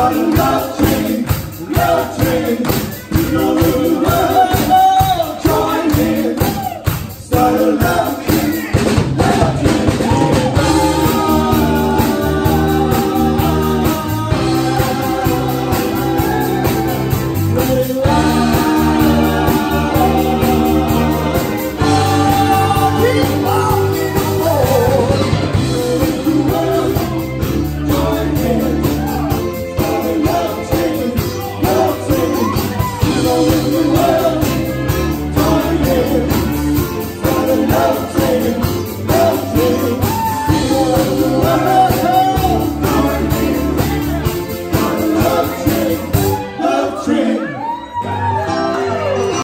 Love train, love train